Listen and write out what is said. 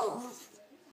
Oh.